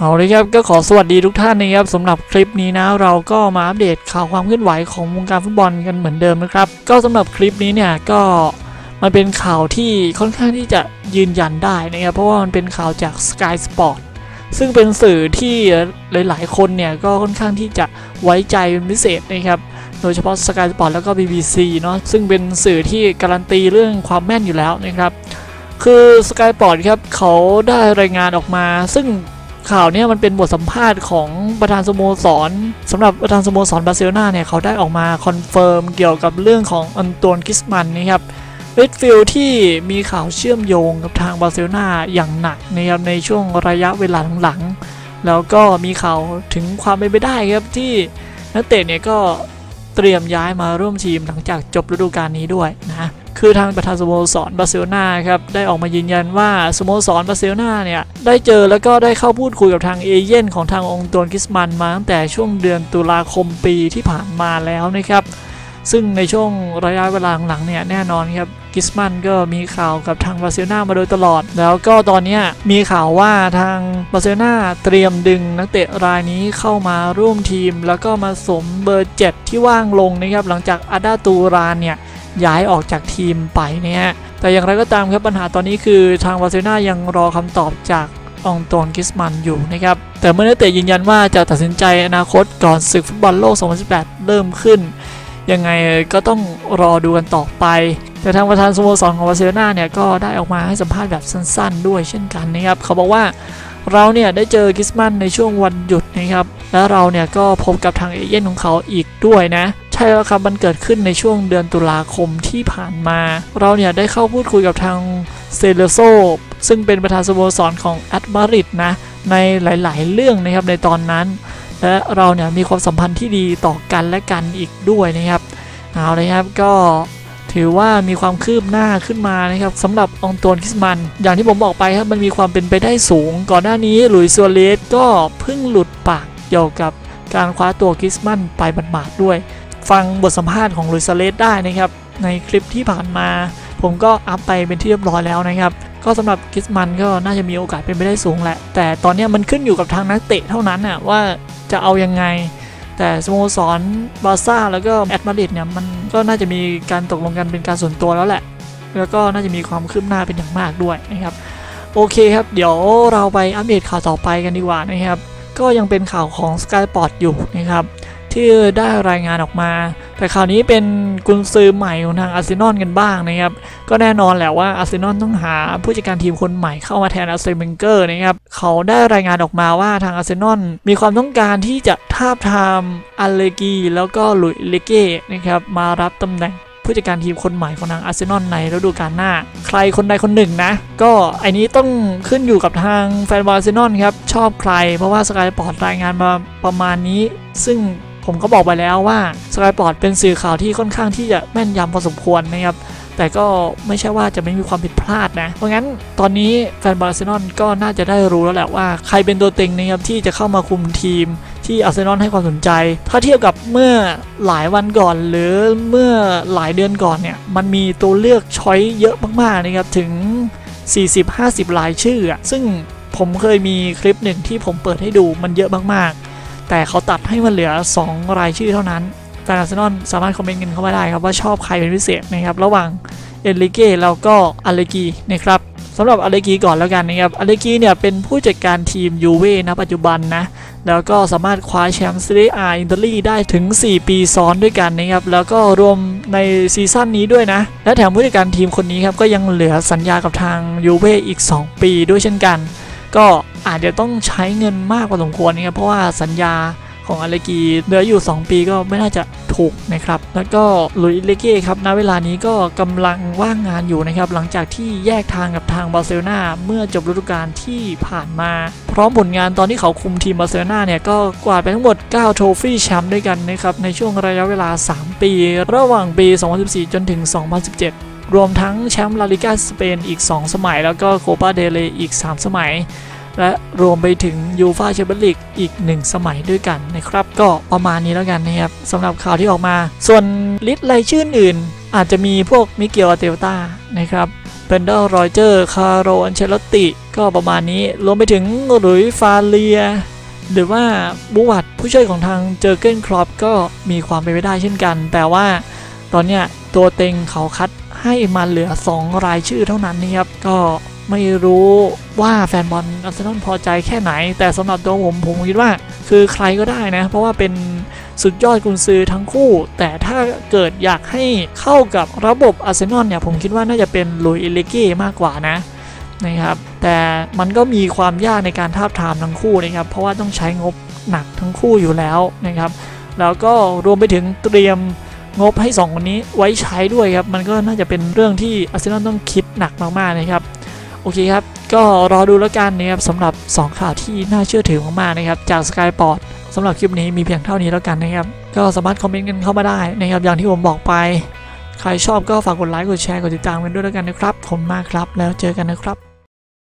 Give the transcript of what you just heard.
เอาเลยครับก็ขอสวัสดีทุกท่านนะครับสำหรับคลิปนี้นะเราก็มาอัปเดตข่าวความเคลื่อนไหวของวงการฟุตบอลกันเหมือนเดิมนะครับ ก็สำหรับคลิปนี้เนี่ยก็มันเป็นข่าวที่ค่อนข้างที่จะยืนยันได้นะครับเพราะว่ามันเป็นข่าวจาก Sky Sport ซึ่งเป็นสื่อที่หลาย ๆ คนเนี่ยก็ค่อนข้างที่จะไว้ใจเป็นพิเศษนะครับโดยเฉพาะ Sky Sport แล้วก็ BBC เนาะซึ่งเป็นสื่อที่การันตีเรื่องความแม่นอยู่แล้วนะครับคือ Sky Sport ครับเขาได้รายงานออกมา ซึ่ง ข่าวเนี้มันเป็นบทสัมภาษณ์ของประธานสโมสรสำหรับประธานสโมสรบาร์เซโลนาเนี่ยเขาได้ออกมา confirm เกี่ยวกับเรื่องของอองตวนกรีซมันน์นะครับเรดฟิลที่มีข่าวเชื่อมโยงกับทางบาร์เซโลนาอย่างหนักนะครับในช่วงระยะเวลาหลังๆแล้วก็มีข่าวถึงความเป็นไปได้ครับที่นักเตะเนี่ยก็เตรียมย้ายมาร่วมทีมหลังจากจบฤดูกาลนี้ด้วยนะ คือทางประธานสโมสรบาร์เซโลนาครับได้ออกมายืนยันว่าสโมสรบาร์เซโลนาเนี่ยได้เจอแล้วก็ได้เข้าพูดคุยกับทางเอเย่นต์ของทางอองตวนกรีซมันน์มาตั้งแต่ช่วงเดือนตุลาคมปีที่ผ่านมาแล้วนะครับซึ่งในช่วงระยะเวลาหลังๆเนี่ยแน่นอนครับกรีซมันน์ก็มีข่าวกับทางบาร์เซโลนามาโดยตลอด แล้วก็ตอนนี้มีข่าวว่าทางบาร์เซโลนาเตรียมดึงนักเตะรายนี้เข้ามาร่วมทีม แล้วก็มาสวมเบอร์ 7 ที่ว่างลงนะครับหลังจากอาร์ดาตูรานเนี่ย ย้ายออกจากทีมไปเนี่ย แต่อย่างไรก็ตามครับปัญหาตอนนี้คือทางบาร์เซโลนายังรอคำตอบจากอองตวนกรีซมันน์อยู่นะครับ แต่เมื่อนักเตะยืนยันว่าจะตัดสินใจอนาคตก่อนศึกฟุตบอลโลก 2018 เริ่มขึ้น ยังไงก็ต้องรอดูกันต่อไป แต่ทางประธานสโมสรของบาร์เซโลนาเนี่ยก็ได้ออกมาให้สัมภาษณ์แบบสั้นๆ ด้วยเช่นกันนะครับ เขาบอกว่าเราเนี่ยได้เจอกรีซมันน์ในช่วงวันหยุดนะครับ และเราเนี่ยก็พบกับทางเอเย่นต์ของเขาอีกด้วยนะ ใช่แล้วครับมันเกิดขึ้นในช่วงเดือนตุลาคมที่ผ่านมา เราเนี่ยได้เข้าพูดคุยกับทางเซเลโซซึ่งเป็นประธานสโมสรของแอตมาริดนะในหลายๆ เรื่องนะครับในตอนนั้น และเราเนี่ยมีความสัมพันธ์ที่ดีต่อกันและกันอีกด้วยนะครับเอาเลยครับก็ถือว่ามีความคืบหน้าขึ้นมานะครับสำหรับองตวนคิสมัน อย่างที่ผมบอกไปครับมันมีความเป็นไปได้สูง ก่อนหน้านี้หลุยส์ซัวเรสก็เพิ่งหลุดปากเกี่ยวกับการคว้าตัวคิสมันไปบันดด้วย ฟังบทสัมภาษณ์ของลุยส์ซัวเรสได้นะครับ ในคลิปที่ผ่านมา ผมก็อัพไปเป็นที่เรียบร้อยแล้วนะครับ ก็สำหรับคิสมันก็น่าจะมีโอกาสเป็นไปได้สูงแหละ แต่ตอนนี้มันขึ้นอยู่กับทางนักเตะเท่านั้นน่ะว่าจะเอายังไง แต่สโมสรบาร์ซ่าแล้วก็แอตมาดริดเนี่ยมันก็น่าจะมีการตกลงกันเป็นการส่วนตัวแล้วแหละ แล้วก็น่าจะมีความคืบหน้าเป็นอย่างมากด้วยนะครับโอเคครับ เดี๋ยวเราไปอัปเดตข่าวต่อไปกันดีกว่านะครับ ก็ยังเป็นข่าวของ Sky Sport อยู่นะครับ ที่ได้รายงานออกมา แต่ข่าวนี้เป็นกุนซือใหม่ของทางอาร์เซนอลกันบ้างนะครับ ก็แน่นอนแหละว่าอาร์เซนอลต้องหาผู้จัดการทีมคนใหม่เข้ามาแทนอาร์แซนเวนเกอร์นะครับ เขาได้รายงานออกมาว่าทางอาร์เซนอลมีความต้องการที่จะทาบทามอัลเลกรีแล้วก็หลุยส์เอ็นริเก้นะครับมารับตำแหน่งผู้จัดการทีมคนใหม่ของทางอาร์เซนอลในฤดูกาลหน้า ใครคนใดคนหนึ่งนะ ก็ไอ้นี้ต้องขึ้นอยู่กับทางแฟนบอลอาร์เซนอลครับ ชอบใคร เพราะว่า Sky Sport รายงานมาประมาณนี้ ซึ่ง ผมก็บอกไปแล้วว่า Sky Sport เป็นสื่อข่าวที่ค่อนข้างที่จะแม่นยำพอสมควรนะครับแต่ก็ไม่ใช่ว่าจะไม่มีความผิดพลาดนะ เพราะงั้นตอนนี้แฟนบอลอาร์เซนอลก็น่าจะได้รู้แล้วแหละว่าใครเป็นตัวเต็งนะครับที่จะเข้ามาคุมทีมที่อาร์เซนอลให้ความสนใจ ถ้าเทียบกับเมื่อหลายวันก่อนหรือเมื่อหลายเดือนก่อนเนี่ย มันมีตัวเลือกช้อยเยอะมากๆนะครับถึง 40-50 รายชื่อ ซึ่งผมเคยมีคลิปหนึ่งที่ผมเปิดให้ดูมันเยอะมาก แต่เขาตัดให้มันเหลือ 2 รายชื่อเท่านั้นแฟนอาร์เซนอลสามารถคอมเมนต์กันเข้ามาได้ครับว่าชอบใครเป็นพิเศษนะครับระหว่างเอลิเก้แล้วก็อเลกีนะครับสำหรับอเลกีก่อนแล้วกันนะครับอเลกีเนี่ยเป็นผู้จัดการทีมยูเว่ณปัจจุบันนะแล้วก็สามารถคว้าแชมป์ซีรีส์อาอิตาลีได้ถึง 4 ปีซ้อนด้วยกันนะครับแล้วก็รวมใน season นี้ด้วยนะ และแถมผู้จัดการทีมคนนี้ครับก็ยังเหลือสัญญากับทางยูเว่อีก 2 ปีด้วยเช่นกัน ก็อาจจะต้องใช้เงินมากกว่าสมควรนะครับเพราะว่าสัญญาของอัลเลกรีเหลืออยู่ 2 ปีก็ไม่น่าจะถูกนะครับ แล้วก็หลุยส์เอ็นริเก้ครับณเวลานี้ก็กำลังว่างงานอยู่นะครับ หลังจากที่แยกทางกับทางบาร์เซโลนาเมื่อจบฤดูกาลที่ผ่านมา พร้อมผลงานตอนที่เขาคุมทีมบาร์เซโลนาเนี่ย ก็กวาดไปทั้งหมด 9 trophy แชมป์ด้วยกันนะครับ ในช่วงระยะเวลา 3 ปี ระหว่างปี 2014 จนถึง 2017 รวมทั้งแชมป์ลาลิกาสเปนอีก 2 สมัย แล้วก็โคปาเดลเรย์อีก 3 สมัย และรวมไปถึงยูฟาแชมเปี้ยนลีกอีก 1 สมัยด้วยกันนะครับ ก็ประมาณนี้แล้วกันนะครับสำหรับข่าวที่ออกมา ส่วน list รายชื่ออื่น อาจจะมีพวกมิเกลอาร์เตตานะครับเบรนแดนร็อดเจอร์สคาร์โลอันเชล็อตติ ก็ประมาณนี้ รวมไปถึงหลุยส์ฟาเลีย หรือว่าบูวัตผู้ช่วยของทางเจอเกนครอปก็มีความเป็นไปได้เช่นกัน แต่ว่าตอนเนี้ยตัวเต็งเขาคัด ให้มาเหลือ 2 รายชื่อเท่านั้นนะครับ ก็ไม่รู้ว่าแฟนบอลอาร์เซนอลพอใจแค่ไหน แต่สำหรับตัวผมผมคิดว่า คือใครก็ได้นะ เพราะว่าเป็นสุดยอดกุนซือทั้งคู่ แต่ถ้าเกิดอยากให้เข้ากับระบบอาร์เซนอลเนี่ยผมคิดว่าน่าจะเป็นลุยเอเลเก้มากกว่านะนะครับแต่มันก็มีความยากในการทาบทามทั้งคู่นะครับเพราะว่าต้องใช้งบหนักทั้งคู่อยู่แล้วนะครับแล้วก็รวมไปถึงเตรียม งบให้2คนนี้ไว้ใช้ด้วยครับ มันก็น่าจะเป็นเรื่องที่อาร์เซนอลต้องคิดหนักมากๆนะครับ โอเคครับ ก็รอดูแล้วกันนะครับสำหรับ 2 ข่าวที่น่าเชื่อถือมากๆนะครับ จาก Skyport สำหรับคลิปนี้มีเพียงเท่านี้แล้วกันนะครับ ก็สามารถคอมเมนต์กันเข้ามาได้นะครับ อย่างที่ผมบอกไป ใครชอบก็ฝากกดไลค์ กดแชร์ กดติดตามกันด้วยแล้วกันนะครับผมมากครับ แล้วเจอกันนะครับ